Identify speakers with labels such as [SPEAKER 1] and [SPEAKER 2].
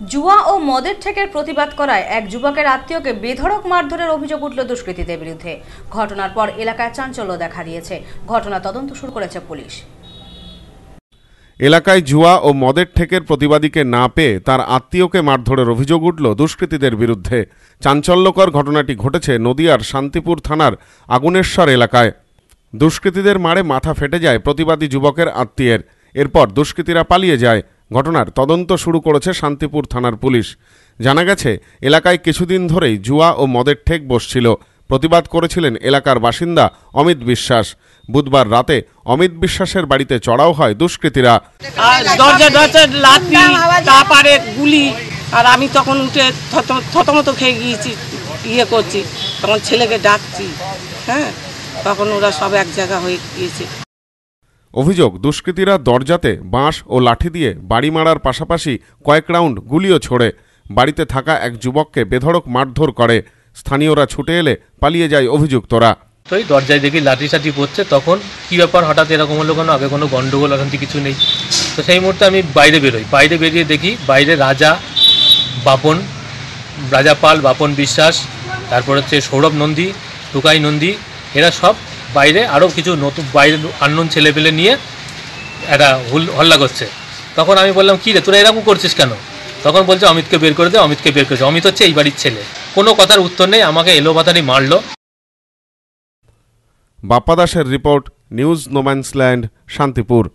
[SPEAKER 1] জুয়া ও মদের ঠেকের প্রতিবাদ করায় এক যুবকের আত্মীয়কে বেধড়ক মারধরের অভিযোগ উঠল দুষ্কৃতীদের বিরুদ্ধে। ঘটনার পর এলাকায় চাঞ্চল্য দেখা দিয়েছে। ঘটনা তদন্ত শুরু করেছে পুলিশ।
[SPEAKER 2] এলাকায় জুয়া ও মদের ঠেকের প্রতিবাদীকে না পেয়ে তার আত্মীয়কে মারধরের অভিযোগ উঠল দুষ্কৃতীদের বিরুদ্ধে। চাঞ্চল্যকর ঘটনাটি ঘটেছে নদিয়ার শান্তিপুর থানার আগুনেশ্বর এলাকায়। দুষ্কৃতীদের মারে মাথা ফেটে যায় প্রতিবাদী যুবকের আত্মীয়ের। এরপর দুষ্কৃতীরা পালিয়ে যায়। ঘটনার তদন্ত শুরু করেছে শান্তিপুর থানার পুলিশ। জানা গেছে, এলাকায় কিছুদিন ধরেই জুয়া ও মদের ঠেক বসছিল। প্রতিবাদ করেছিলেন এলাকার বাসিন্দা অমিত বিশ্বাস। বুধবার রাতে অমিত বিশ্বাসের বাড়িতে চড়াও হয় দুষ্কৃতীরা।
[SPEAKER 3] দরজা দরজা লাথি তারপরে গুলি, আর আমি তখন উঠে থত- থতমত খেয়ে গিয়েছি ইয়ে করছি। তখন ছেলেকে ডাকছি হ্যাঁ? তখন ওরা সব এক জায়গা হয়ে গিয়েছে।
[SPEAKER 2] অভিযোগ, দুষ্কৃতীরা দরজাতে বাঁশ ও লাঠি দিয়ে বাড়ি মারার পাশাপাশি কয়েক রাউন্ড গুলিও ছোড়ে। বাড়িতে থাকা এক যুবককে বেধড়ক মারধর করে। স্থানীয়রা ছুটে এলে পালিয়ে যায় অভিযুক্তরা।
[SPEAKER 4] তো এই দরজায় দেখি লাঠি সাঠি পড়ছে, তখন কি ব্যাপার? হঠাৎ এরকম হলো কেন? আগে কোনো গন্ডগোল অশান্তি কিছু নেই? তো সেই মুহূর্তে আমি বাইরে বেরোই। বাইরে বেরিয়ে দেখি বাইরে রাজা, বাপন রাজা পাল বাপন বিশ্বাস, তারপর হচ্ছে সৌরভ নন্দী, টুকাই নন্দী, এরা সব বাইরে আরও কিছু নতুন বাইরে আননোন ছেলেপেলে নিয়ে একটা হুল হল্লা করছে। তখন আমি বললাম, কী রে, তোরা এরকম করছিস কেন? তখন বলছে, অমিতকে বের করে দে, অমিতকে বের করেছে অমিত হচ্ছে এই বাড়ির ছেলে। কোনো কথার উত্তর নেই, আমাকে এলো বাতানি মারল।
[SPEAKER 2] বাপ্পা দাসের রিপোর্ট, নিউজ নোম্যান্সল্যান্ড শান্তিপুর।